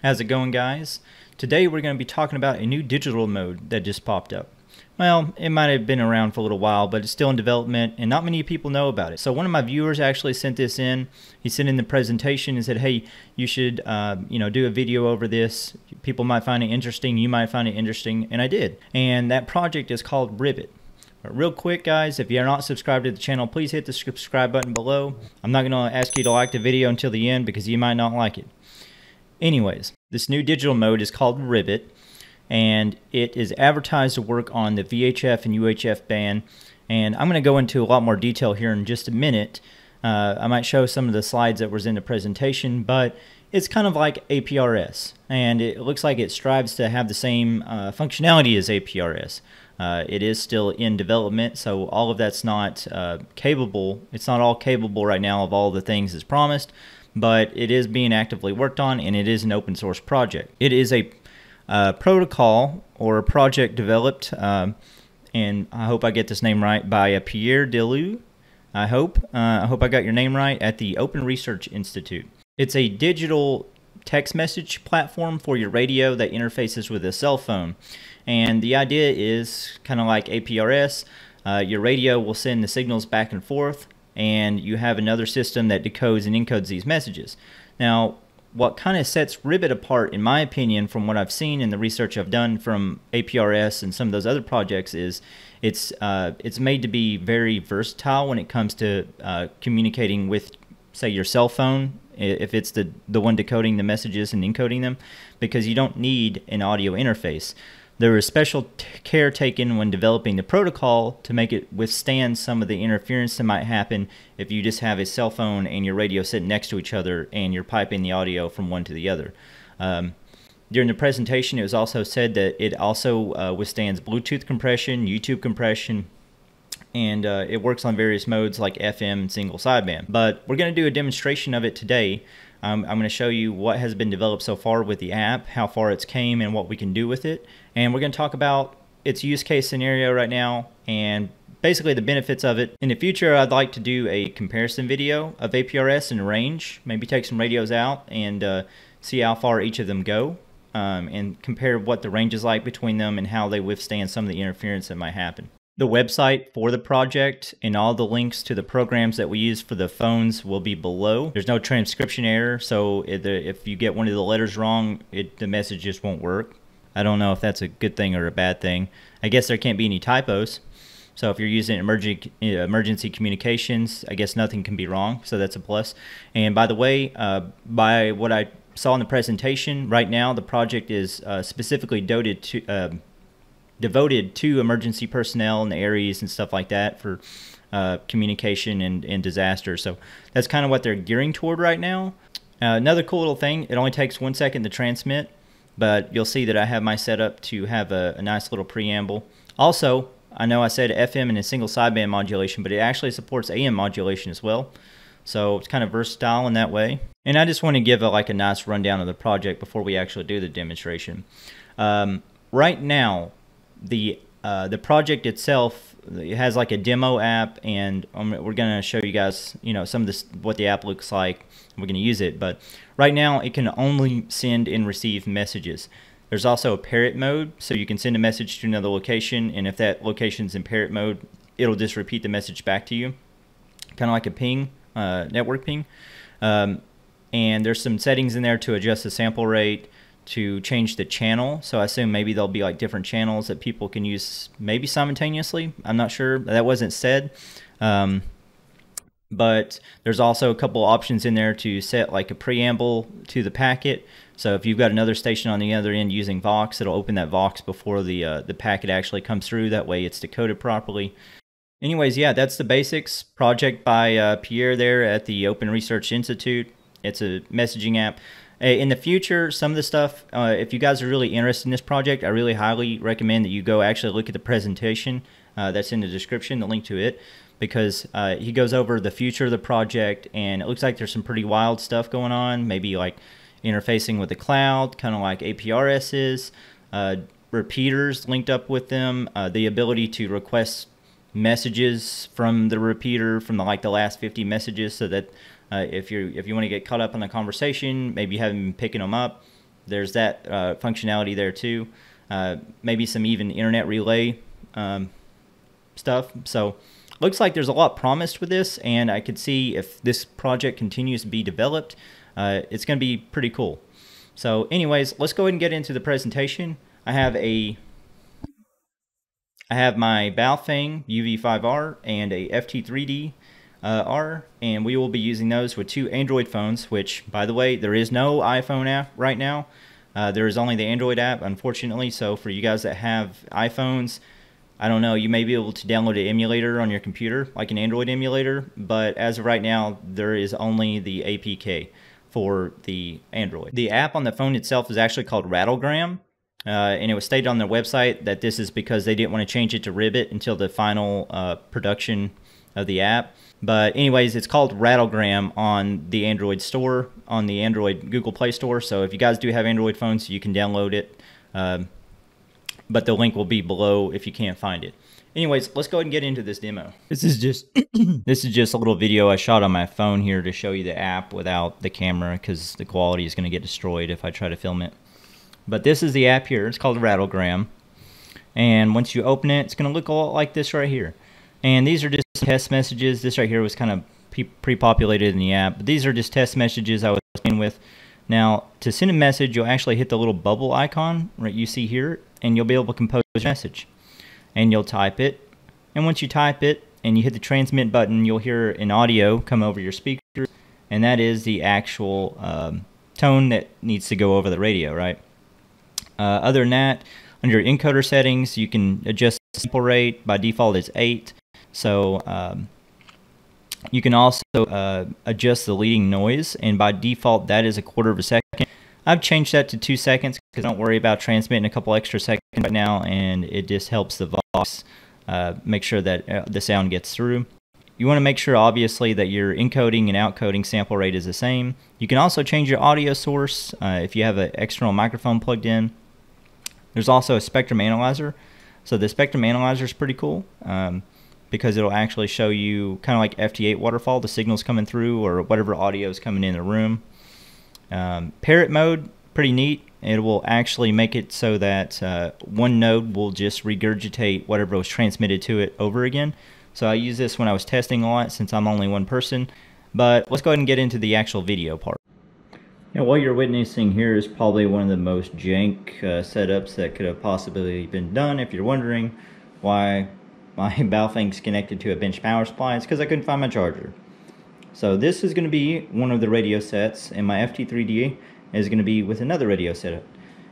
How's it going guys? Today we're going to be talking about a new digital mode that just popped up. Well, it might have been around for a little while, but it's still in development and not many people know about it. So one of my viewers actually sent this in. He sent in the presentation and said, hey, you should uh, you know, do a video over this. People might find it interesting. You might find it interesting. And I did. And that project is called Ribbit. But real quick, guys, if you're not subscribed to the channel, please hit the subscribe button below. I'm not going to ask you to like the video until the end because you might not like it. Anyways, this new digital mode is called Ribbit, and it is advertised to work on the VHF and UHF band. And I'm going to go into a lot more detail here in just a minute. Uh, I might show some of the slides that was in the presentation, but it's kind of like APRS, and it looks like it strives to have the same uh, functionality as APRS. Uh, it is still in development, so all of that's not uh, capable. It's not all capable right now of all the things as promised, but it is being actively worked on and it is an open source project. It is a uh, protocol or a project developed, um, and I hope I get this name right, by a Pierre Deliou. I hope. Uh, I hope I got your name right at the Open Research Institute. It's a digital text message platform for your radio that interfaces with a cell phone. And the idea is kind of like APRS. Uh, your radio will send the signals back and forth and you have another system that decodes and encodes these messages. Now, what kind of sets Ribbit apart, in my opinion, from what I've seen in the research I've done from APRS and some of those other projects, is it's uh, it's made to be very versatile when it comes to uh, communicating with, say, your cell phone, if it's the the one decoding the messages and encoding them, because you don't need an audio interface. There was special care taken when developing the protocol to make it withstand some of the interference that might happen if you just have a cell phone and your radio sitting next to each other and you're piping the audio from one to the other. Um, during the presentation, it was also said that it also uh, withstands Bluetooth compression, YouTube compression, and uh, it works on various modes like FM and single sideband. But we're going to do a demonstration of it today. Um, I'm going to show you what has been developed so far with the app, how far it's came, and what we can do with it. And we're going to talk about its use case scenario right now and basically the benefits of it. In the future, I'd like to do a comparison video of APRS and range, maybe take some radios out and uh, see how far each of them go. Um, and compare what the range is like between them and how they withstand some of the interference that might happen. The website for the project and all the links to the programs that we use for the phones will be below. There's no transcription error, so if you get one of the letters wrong, it, the message just won't work. I don't know if that's a good thing or a bad thing. I guess there can't be any typos. So if you're using emergency emergency communications, I guess nothing can be wrong. So that's a plus. And by the way, uh, by what I saw in the presentation, right now the project is uh, specifically doted to, uh, devoted to emergency personnel and areas and stuff like that for uh, communication and, and disaster. So that's kind of what they're gearing toward right now. Uh, another cool little thing, it only takes one second to transmit, but you'll see that I have my setup to have a, a nice little preamble. Also, I know I said FM and a single sideband modulation, but it actually supports AM modulation as well. So it's kind of versatile in that way. And I just want to give a, like a nice rundown of the project before we actually do the demonstration. Um, right now, the uh, the project itself it has like a demo app and um, we're going to show you guys you know some of this what the app looks like. We're going to use it but right now it can only send and receive messages. There's also a parrot mode so you can send a message to another location and if that location's in parrot mode it'll just repeat the message back to you. Kind of like a ping uh, network ping. Um, and there's some settings in there to adjust the sample rate to change the channel. So I assume maybe there'll be like different channels that people can use maybe simultaneously. I'm not sure. That wasn't said. Um, but there's also a couple options in there to set like a preamble to the packet. So if you've got another station on the other end using Vox, it'll open that Vox before the uh, the packet actually comes through. That way it's decoded properly. Anyways, yeah, that's the basics. Project by uh, Pierre there at the Open Research Institute. It's a messaging app in the future, some of the stuff, uh, if you guys are really interested in this project, I really highly recommend that you go actually look at the presentation uh, that's in the description, the link to it, because uh, he goes over the future of the project, and it looks like there's some pretty wild stuff going on, maybe like interfacing with the cloud, kind of like APRS is, uh, repeaters linked up with them, uh, the ability to request messages from the repeater from the, like the last 50 messages so that uh, if you if you want to get caught up in the conversation, maybe you haven't been picking them up, there's that uh, functionality there too. Uh, maybe some even internet relay um, stuff. So looks like there's a lot promised with this, and I could see if this project continues to be developed, uh, it's going to be pretty cool. So anyways, let's go ahead and get into the presentation. I have a I have my Baofeng UV5R and a FT3D uh, R, and we will be using those with two Android phones, which, by the way, there is no iPhone app right now. Uh, there is only the Android app, unfortunately, so for you guys that have iPhones, I don't know, you may be able to download an emulator on your computer, like an Android emulator, but as of right now, there is only the APK for the Android. The app on the phone itself is actually called Rattlegram, uh, and it was stated on their website that this is because they didn't want to change it to Ribbit until the final uh, production of the app. But anyways, it's called Rattlegram on the Android store, on the Android Google Play Store. So if you guys do have Android phones, you can download it. Um, but the link will be below if you can't find it. Anyways, let's go ahead and get into this demo. This is just this is just a little video I shot on my phone here to show you the app without the camera because the quality is going to get destroyed if I try to film it. But this is the app here. It's called Rattlegram. And once you open it, it's going to look a lot like this right here. And these are just test messages. This right here was kind of pre-populated in the app. But these are just test messages I was playing with. Now, to send a message, you'll actually hit the little bubble icon right you see here, and you'll be able to compose a message. And you'll type it. And once you type it and you hit the transmit button, you'll hear an audio come over your speaker, and that is the actual um, tone that needs to go over the radio, right? Uh, other than that, under encoder settings, you can adjust sample rate. By default, it's 8. So um, you can also uh, adjust the leading noise, and by default, that is a quarter of a second. I've changed that to two seconds because don't worry about transmitting a couple extra seconds right now, and it just helps the voice uh, make sure that uh, the sound gets through. You want to make sure, obviously, that your encoding and outcoding sample rate is the same. You can also change your audio source uh, if you have an external microphone plugged in. There's also a spectrum analyzer. So the spectrum analyzer is pretty cool. Um, because it'll actually show you kind of like FT8 waterfall, the signals coming through or whatever audio is coming in the room. Um, parrot mode, pretty neat. It will actually make it so that uh, one node will just regurgitate whatever was transmitted to it over again. So I use this when I was testing a lot since I'm only one person. But let's go ahead and get into the actual video part. Now what you're witnessing here is probably one of the most jank uh, setups that could have possibly been done if you're wondering why my Baofeng's connected to a bench power supply. It's because I couldn't find my charger. So this is going to be one of the radio sets, and my FT3D is going to be with another radio setup.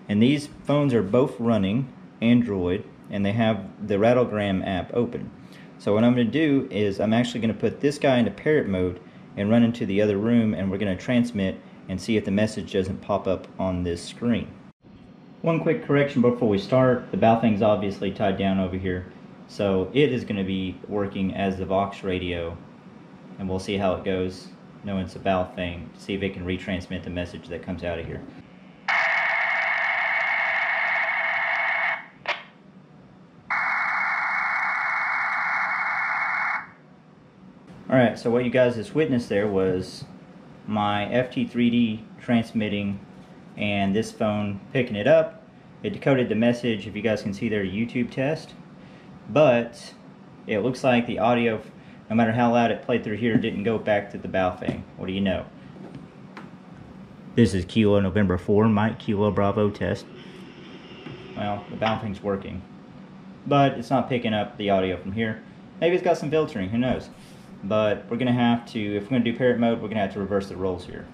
And these phones are both running Android, and they have the Rattlegram app open. So what I'm going to do is I'm actually going to put this guy into parrot mode and run into the other room, and we're going to transmit and see if the message doesn't pop up on this screen. One quick correction before we start. The Baofeng's obviously tied down over here. So it is going to be working as the Vox radio, and we'll see how it goes. No, it's a Baofeng. See if it can retransmit the message that comes out of here. Alright, so what you guys just witnessed there was my FT3D transmitting and this phone picking it up. It decoded the message, if you guys can see there, YouTube test but it looks like the audio, no matter how loud it played through here, didn't go back to the Baofeng. What do you know? This is Kilo November 4, Mike Kilo Bravo test. Well, the Baofeng's working. But it's not picking up the audio from here. Maybe it's got some filtering, who knows. But we're going to have to, if we're going to do parrot mode, we're going to have to reverse the roles here.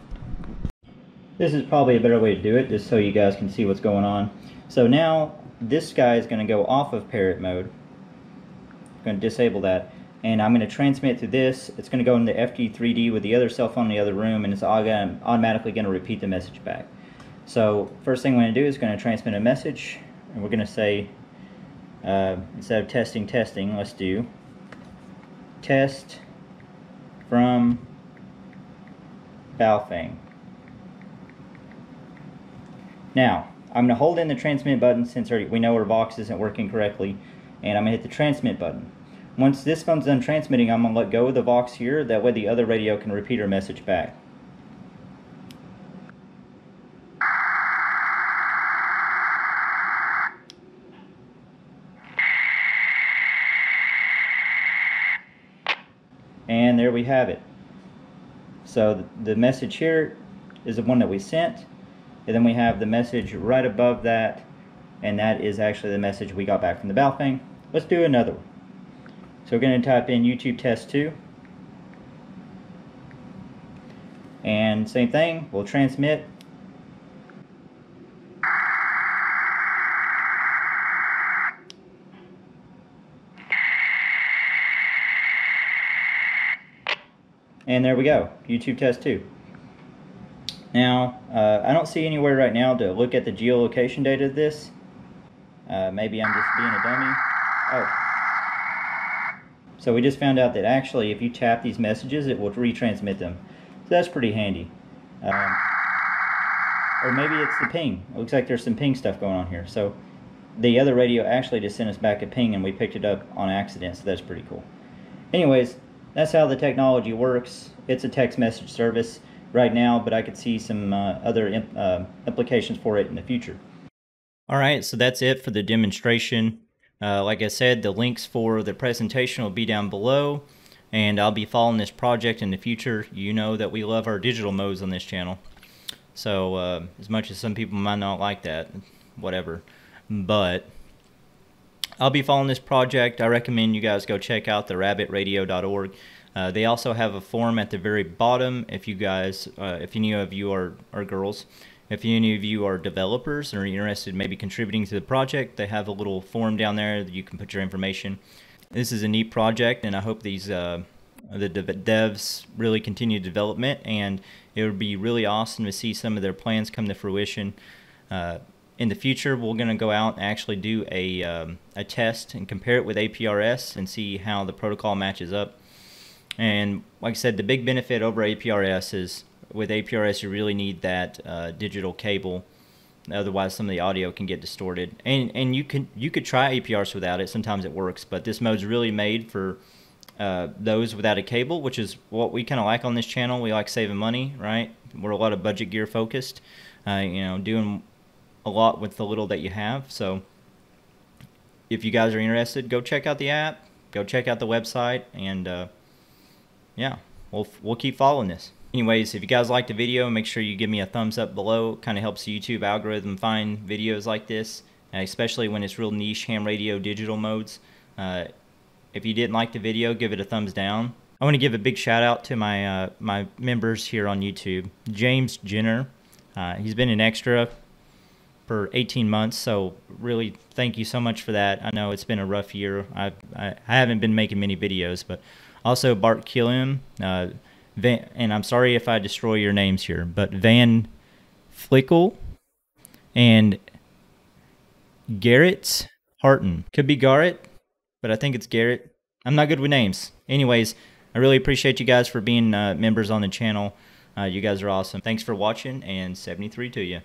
This is probably a better way to do it, just so you guys can see what's going on. So now, this guy is going to go off of parrot mode going to disable that. And I'm going to transmit to this. It's going to go into FT3D with the other cell phone in the other room and it's automatically going to repeat the message back. So first thing I'm going to do is going to transmit a message and we're going to say uh, instead of testing testing let's do test from Baofeng. Now I'm going to hold in the transmit button since we know our Vox isn't working correctly and I'm going to hit the transmit button. Once this phone's done transmitting, I'm going to let go of the Vox here. That way the other radio can repeat her message back. And there we have it. So the message here is the one that we sent. And then we have the message right above that. And that is actually the message we got back from the Baofeng. Let's do another one. So we're going to type in YouTube test 2. And same thing, we'll transmit And there we go, YouTube test 2. Now, uh, I don't see anywhere right now to look at the geolocation data of this. Uh, maybe I'm just being a dummy. Oh. So we just found out that actually if you tap these messages, it will retransmit them. So that's pretty handy. Um, or maybe it's the ping. It looks like there's some ping stuff going on here. So the other radio actually just sent us back a ping and we picked it up on accident, so that's pretty cool. Anyways, that's how the technology works. It's a text message service right now, but I could see some uh, other imp uh, implications for it in the future. All right, so that's it for the demonstration. Uh, like I said, the links for the presentation will be down below, and I'll be following this project in the future. You know that we love our digital modes on this channel. So uh, as much as some people might not like that, whatever. But I'll be following this project. I recommend you guys go check out the ribbitradio.org. Uh, they also have a form at the very bottom if you guys, uh, if any of you are, are girls, if any of you are developers and are interested in maybe contributing to the project, they have a little form down there that you can put your information. This is a neat project and I hope these uh, the devs really continue development and it would be really awesome to see some of their plans come to fruition. Uh, in the future, we're going to go out and actually do a, um, a test and compare it with APRS and see how the protocol matches up. And like I said, the big benefit over APRS is with APRS, you really need that uh, digital cable. Otherwise, some of the audio can get distorted. And and you can you could try APRS without it. Sometimes it works, but this mode's really made for uh, those without a cable, which is what we kind of like on this channel. We like saving money, right? We're a lot of budget gear focused. Uh, you know, doing a lot with the little that you have. So if you guys are interested, go check out the app, go check out the website, and uh, yeah, we'll, we'll keep following this. Anyways, if you guys liked the video, make sure you give me a thumbs up below. Kind of helps the YouTube algorithm find videos like this, especially when it's real niche ham radio digital modes. Uh, if you didn't like the video, give it a thumbs down. I want to give a big shout out to my uh, my members here on YouTube. James Jenner, uh, he's been an extra for 18 months. So really, thank you so much for that. I know it's been a rough year. I I, I haven't been making many videos, but also Bart Killiam, uh, Van, and I'm sorry if I destroy your names here, but Van Flickle and Garrett Harton. Could be Garrett, but I think it's Garrett. I'm not good with names. Anyways, I really appreciate you guys for being uh, members on the channel. Uh, you guys are awesome. Thanks for watching, and 73 to you.